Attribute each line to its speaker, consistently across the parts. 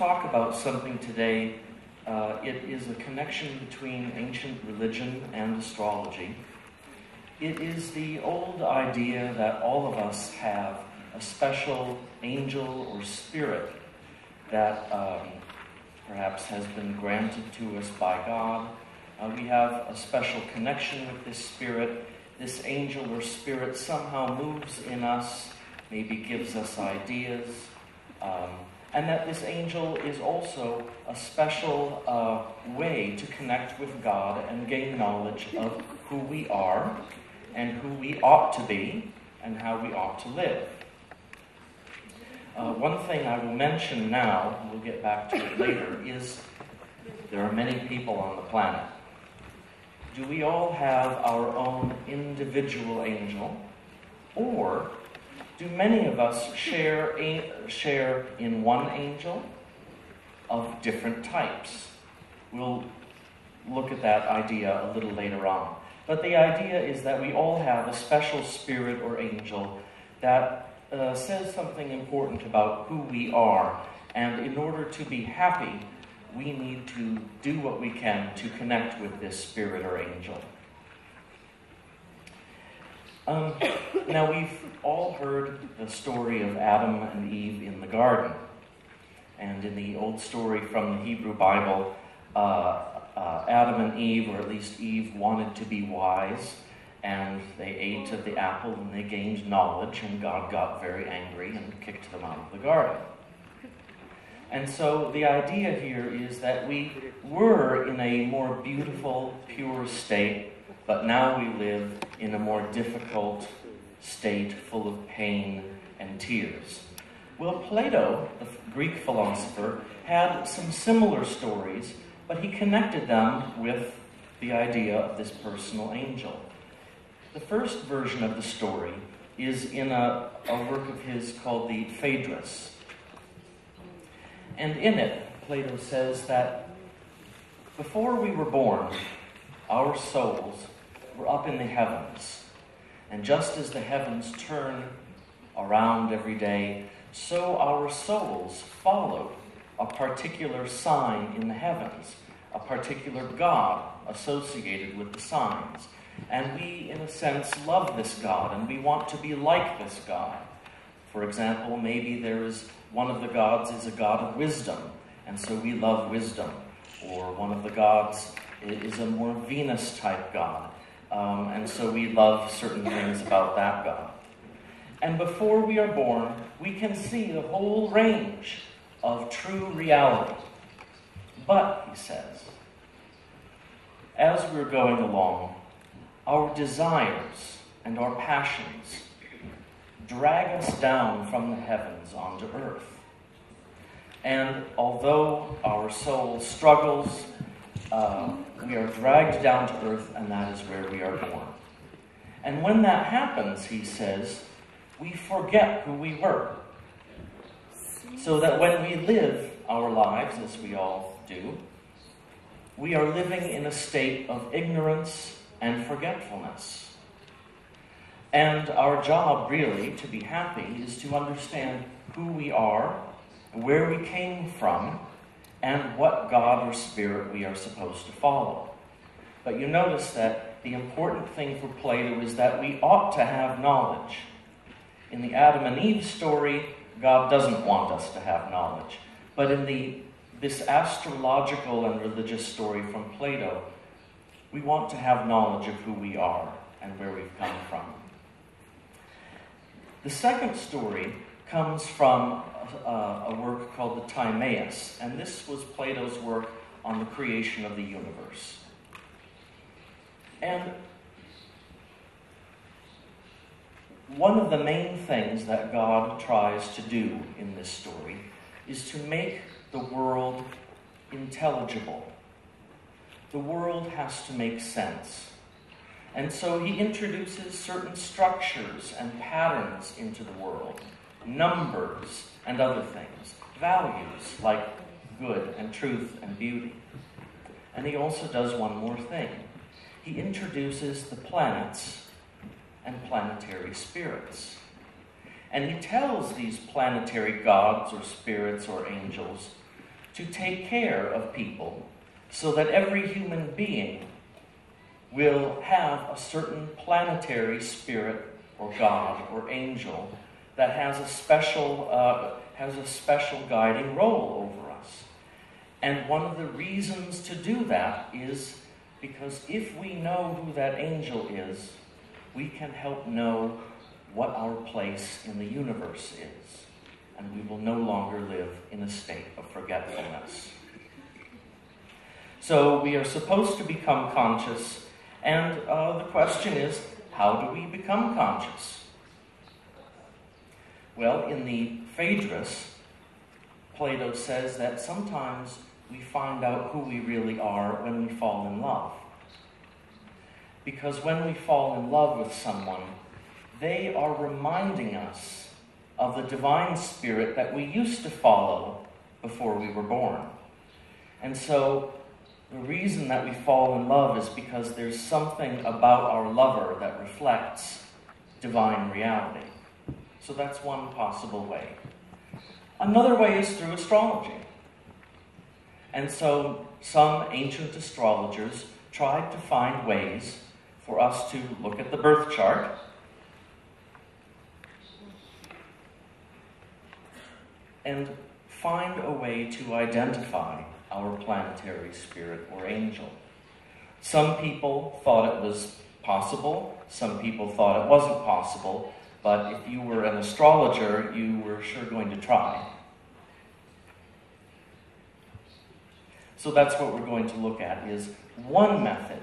Speaker 1: Talk about something today. Uh, it is a connection between ancient religion and astrology. It is the old idea that all of us have a special angel or spirit that um, perhaps has been granted to us by God. Uh, we have a special connection with this spirit. This angel or spirit somehow moves in us, maybe gives us ideas. Um, and that this angel is also a special uh, way to connect with God and gain knowledge of who we are and who we ought to be and how we ought to live. Uh, one thing I will mention now, and we'll get back to it later, is there are many people on the planet. Do we all have our own individual angel? Or do many of us share, a, share in one angel of different types? We'll look at that idea a little later on. But the idea is that we all have a special spirit or angel that uh, says something important about who we are. And in order to be happy, we need to do what we can to connect with this spirit or angel. Um, now, we've all heard the story of Adam and Eve in the garden. And in the old story from the Hebrew Bible, uh, uh, Adam and Eve, or at least Eve, wanted to be wise, and they ate of the apple and they gained knowledge, and God got very angry and kicked them out of the garden. And so the idea here is that we were in a more beautiful, pure state but now we live in a more difficult state full of pain and tears. Well, Plato, the Greek philosopher, had some similar stories, but he connected them with the idea of this personal angel. The first version of the story is in a, a work of his called the Phaedrus. And in it, Plato says that before we were born, our souls were up in the heavens. And just as the heavens turn around every day, so our souls follow a particular sign in the heavens, a particular God associated with the signs. And we, in a sense, love this God and we want to be like this God. For example, maybe there is one of the gods is a God of wisdom, and so we love wisdom. Or one of the gods is a more Venus type God, um, and so we love certain things about that God. And before we are born, we can see the whole range of true reality. But, he says, as we're going along, our desires and our passions drag us down from the heavens onto earth. And although our soul struggles uh, we are dragged down to earth, and that is where we are born. And when that happens, he says, we forget who we were. So that when we live our lives, as we all do, we are living in a state of ignorance and forgetfulness. And our job, really, to be happy, is to understand who we are, where we came from, and what God or Spirit we are supposed to follow. But you notice that the important thing for Plato is that we ought to have knowledge. In the Adam and Eve story, God doesn't want us to have knowledge. But in the, this astrological and religious story from Plato, we want to have knowledge of who we are and where we've come from. The second story comes from uh, a work called the Timaeus, and this was Plato's work on the creation of the universe. And one of the main things that God tries to do in this story is to make the world intelligible. The world has to make sense. And so he introduces certain structures and patterns into the world numbers, and other things, values like good and truth and beauty. And he also does one more thing he introduces the planets and planetary spirits. And he tells these planetary gods or spirits or angels to take care of people so that every human being will have a certain planetary spirit or god or angel that has a special uh, has a special guiding role over us. And one of the reasons to do that is because if we know who that angel is, we can help know what our place in the universe is, and we will no longer live in a state of forgetfulness. So we are supposed to become conscious, and uh, the question is how do we become conscious? Well, in the Phaedrus, Plato says that sometimes we find out who we really are when we fall in love. Because when we fall in love with someone, they are reminding us of the divine spirit that we used to follow before we were born. And so the reason that we fall in love is because there's something about our lover that reflects divine reality. So that's one possible way. Another way is through astrology. And so some ancient astrologers tried to find ways for us to look at the birth chart and find a way to identify our planetary spirit or angel. Some people thought it was possible, some people thought it wasn't possible, but if you were an astrologer, you were sure going to try. So that's what we're going to look at is one method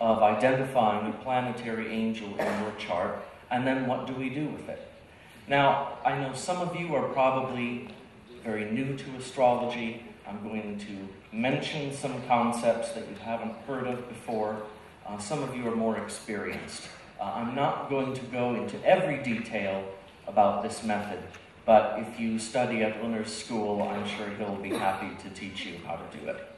Speaker 1: of identifying a planetary angel in your chart, and then what do we do with it? Now, I know some of you are probably very new to astrology. I'm going to mention some concepts that you haven't heard of before. Uh, some of you are more experienced. Uh, I'm not going to go into every detail about this method, but if you study at Öner's school, I'm sure he'll be happy to teach you how to do it.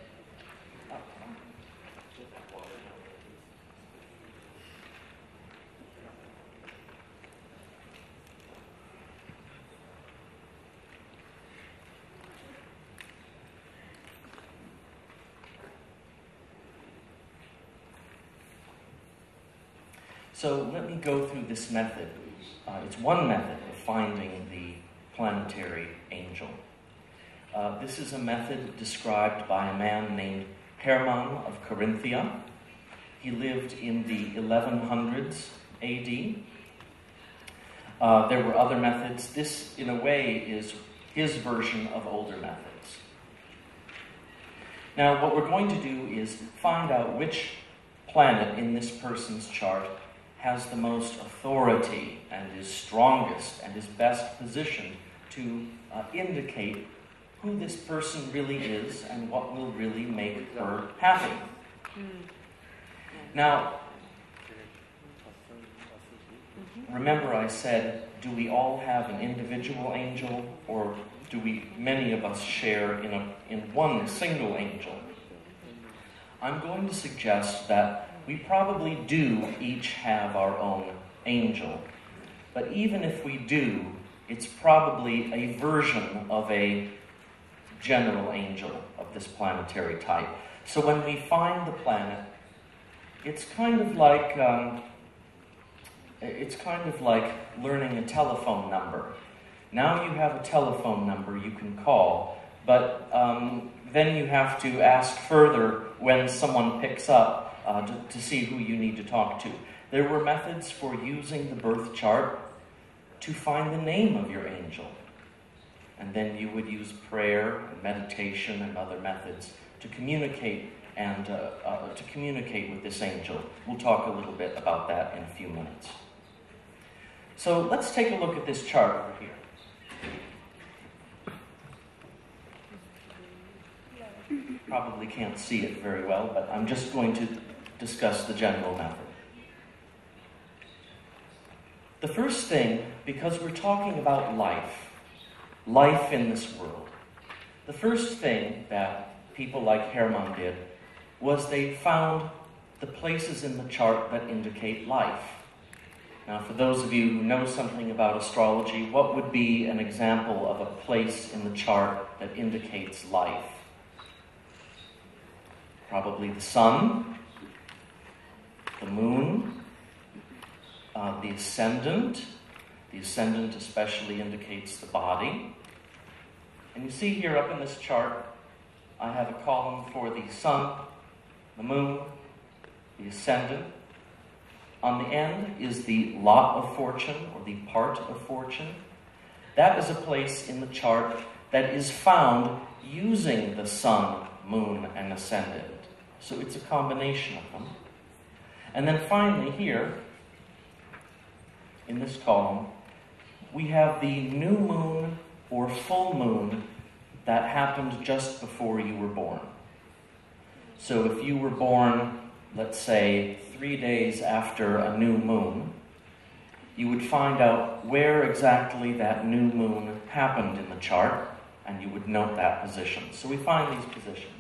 Speaker 1: So let me go through this method. Uh, it's one method of finding the planetary angel. Uh, this is a method described by a man named Hermann of Carinthia. He lived in the 1100s AD. Uh, there were other methods. This, in a way, is his version of older methods. Now, what we're going to do is find out which planet in this person's chart has the most authority and is strongest and is best positioned to uh, indicate who this person really is and what will really make her happy. Now, remember I said, do we all have an individual angel or do we many of us share in a in one single angel? I'm going to suggest that we probably do each have our own angel. But even if we do, it's probably a version of a general angel of this planetary type. So when we find the planet, it's kind of like um, it's kind of like learning a telephone number. Now you have a telephone number you can call, but um, then you have to ask further when someone picks up uh, to, to see who you need to talk to. There were methods for using the birth chart to find the name of your angel. And then you would use prayer and meditation and other methods to communicate and uh, uh, to communicate with this angel. We'll talk a little bit about that in a few minutes. So let's take a look at this chart over here. Probably can't see it very well, but I'm just going to discuss the general method. The first thing, because we're talking about life, life in this world, the first thing that people like Hermann did was they found the places in the chart that indicate life. Now, for those of you who know something about astrology, what would be an example of a place in the chart that indicates life? Probably the sun, the moon, uh, the ascendant. The ascendant especially indicates the body. And you see here up in this chart, I have a column for the sun, the moon, the ascendant. On the end is the lot of fortune or the part of fortune. That is a place in the chart that is found using the sun, moon, and ascendant. So it's a combination of them. And then finally, here, in this column, we have the new moon or full moon that happened just before you were born. So if you were born, let's say, three days after a new moon, you would find out where exactly that new moon happened in the chart, and you would note that position. So we find these positions.